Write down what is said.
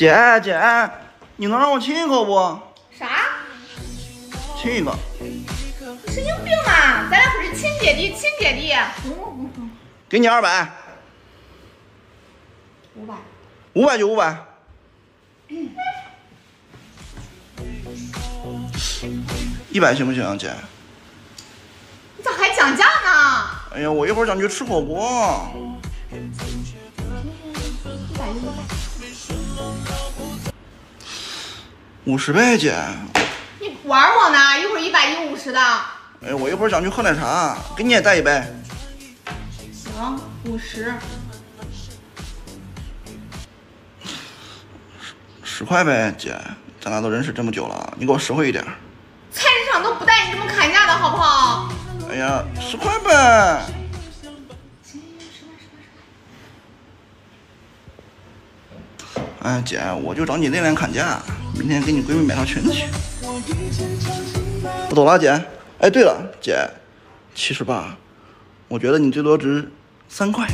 姐姐，你能让我亲一口不？啥？亲一个。神经病吗？咱俩可是亲姐弟，亲姐弟。给你二百，五百。五百就五百。一百行不行啊，姐？你咋还讲价呢？哎呀，我一会儿想去吃火锅。一百一百。五十呗，姐。你玩我呢？一会儿一百一五十的。哎，我一会儿想去喝奶茶，给你也带一杯。行，五十。十块呗，姐，咱俩都认识这么久了，你给我实惠一点。菜市场都不带你这么砍价的好不好？哎呀，十块呗。哎，姐，我就找你练练砍价，明天给你闺蜜买条裙子去。我走了，姐。哎，对了，姐，其实吧，我觉得你最多值三块。